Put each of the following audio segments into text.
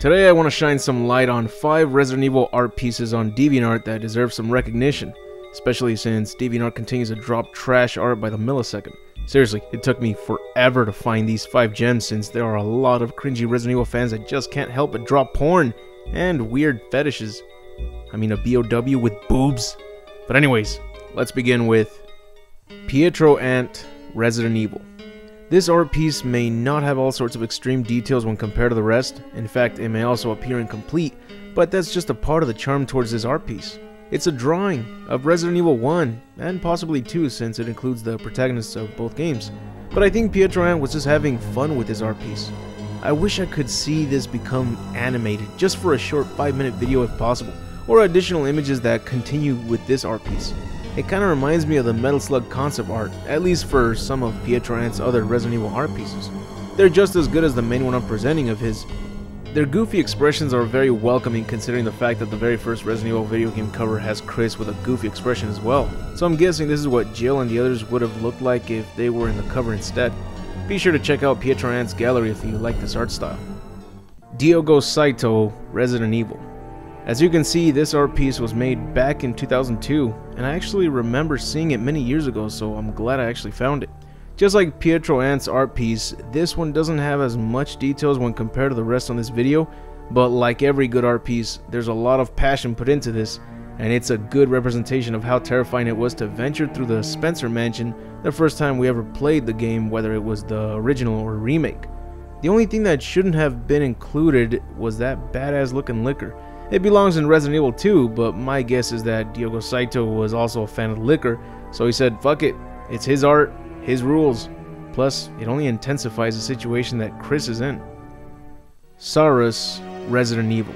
Today I want to shine some light on 5 Resident Evil art pieces on DeviantArt that deserve some recognition, especially since DeviantArt continues to drop trash art by the millisecond. Seriously, it took me forever to find these 5 gems since there are a lot of cringy Resident Evil fans that just can't help but drop porn and weird fetishes. I mean a BOW with boobs. But anyways, let's begin with Pietro Ant Resident Evil. This art piece may not have all sorts of extreme details when compared to the rest, in fact it may also appear incomplete, but that's just a part of the charm towards this art piece. It's a drawing of Resident Evil 1, and possibly 2 since it includes the protagonists of both games, but I think Pietro Ant was just having fun with his art piece. I wish I could see this become animated, just for a short 5 minute video if possible, or additional images that continue with this art piece. It kinda reminds me of the Metal Slug concept art, at least for some of Pietro Ant's other Resident Evil art pieces. They're just as good as the main one I'm presenting of his. Their goofy expressions are very welcoming considering the fact that the very first Resident Evil video game cover has Chris with a goofy expression as well. So I'm guessing this is what Jill and the others would have looked like if they were in the cover instead. Be sure to check out Pietro Ant's gallery if you like this art style. Diogo Saito, Resident Evil. As you can see, this art piece was made back in 2002, and I actually remember seeing it many years ago, so I'm glad I actually found it. Just like Pietro Ant's art piece, this one doesn't have as much details when compared to the rest on this video, but like every good art piece, there's a lot of passion put into this, and it's a good representation of how terrifying it was to venture through the Spencer Mansion the first time we ever played the game, whether it was the original or remake. The only thing that shouldn't have been included was that badass looking liquor. It belongs in Resident Evil 2, but my guess is that Diogo Saito was also a fan of liquor, so he said, fuck it, it's his art, his rules. Plus, it only intensifies the situation that Chris is in. Sarrus, Resident Evil.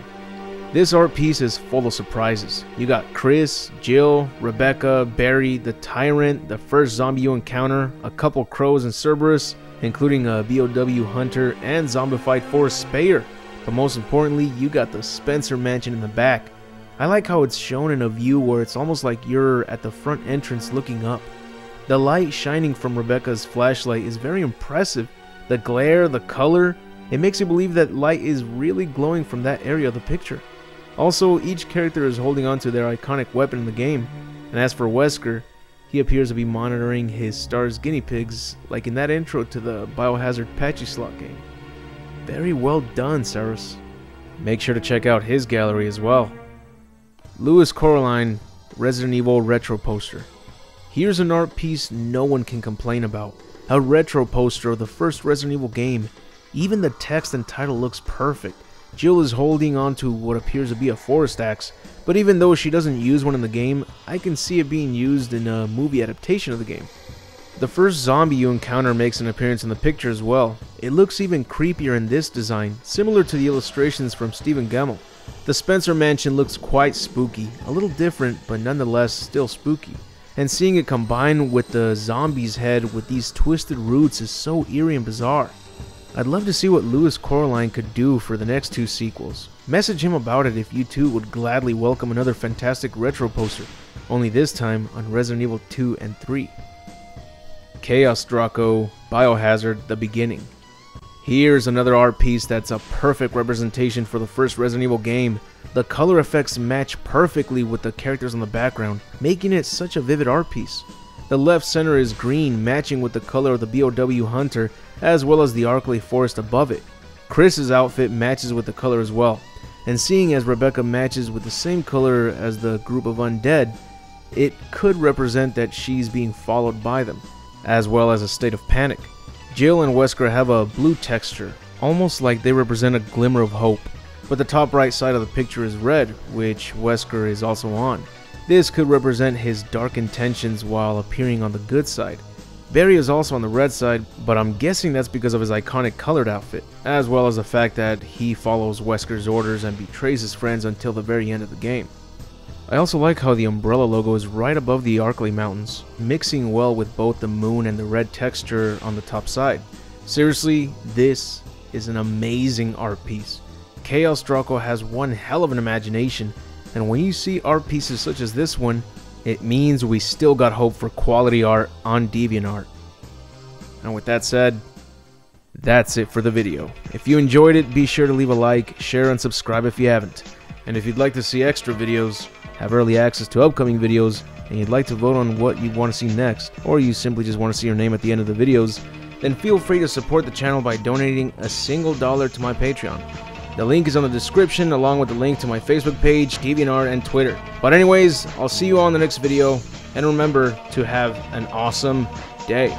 This art piece is full of surprises. You got Chris, Jill, Rebecca, Barry, the Tyrant, the first zombie you encounter, a couple crows and Cerberus, including a BOW hunter and zombified Forest Speyer. But most importantly, you got the Spencer Mansion in the back. I like how it's shown in a view where it's almost like you're at the front entrance looking up. The light shining from Rebecca's flashlight is very impressive. The glare, the color, it makes you believe that light is really glowing from that area of the picture. Also, each character is holding onto their iconic weapon in the game, and as for Wesker, he appears to be monitoring his STARS guinea pigs like in that intro to the Biohazard Pachislot game. Very well done, Sarrus. Make sure to check out his gallery as well. Lewis Coraline, Resident Evil Retro Poster. Here's an art piece no one can complain about. A retro poster of the first Resident Evil game. Even the text and title looks perfect. Jill is holding onto what appears to be a forest axe, but even though she doesn't use one in the game, I can see it being used in a movie adaptation of the game. The first zombie you encounter makes an appearance in the picture as well. It looks even creepier in this design, similar to the illustrations from Stephen Gemmell. The Spencer Mansion looks quite spooky, a little different, but nonetheless still spooky. And seeing it combined with the zombie's head with these twisted roots is so eerie and bizarre. I'd love to see what Lewis Coraline could do for the next two sequels. Message him about it if you too would gladly welcome another fantastic retro poster, only this time on Resident Evil 2 and 3. Chaos Draco, Biohazard, The Beginning. Here's another art piece that's a perfect representation for the first Resident Evil game. The color effects match perfectly with the characters on the background, making it such a vivid art piece. The left center is green, matching with the color of the BOW Hunter, as well as the Arklay Forest above it. Chris's outfit matches with the color as well, and seeing as Rebecca matches with the same color as the group of undead, it could represent that she's being followed by them as well as a state of panic. Jill and Wesker have a blue texture, almost like they represent a glimmer of hope, but the top right side of the picture is red, which Wesker is also on. This could represent his dark intentions while appearing on the good side. Barry is also on the red side, but I'm guessing that's because of his iconic colored outfit, as well as the fact that he follows Wesker's orders and betrays his friends until the very end of the game. I also like how the umbrella logo is right above the Arklay Mountains, mixing well with both the moon and the red texture on the top side. Seriously, this is an amazing art piece. Chaos Draco has one hell of an imagination, and when you see art pieces such as this one, it means we still got hope for quality art on DeviantArt. And with that said, That's it for the video. If you enjoyed it, be sure to leave a like, share, and subscribe if you haven't. And if you'd like to see extra videos, have early access to upcoming videos, and you'd like to vote on what you want to see next, or you simply just want to see your name at the end of the videos, then feel free to support the channel by donating a single dollar to my Patreon. The link is on the description along with the link to my Facebook page, DeviantArt, and Twitter. But anyways, I'll see you all in the next video, and remember to have an awesome day.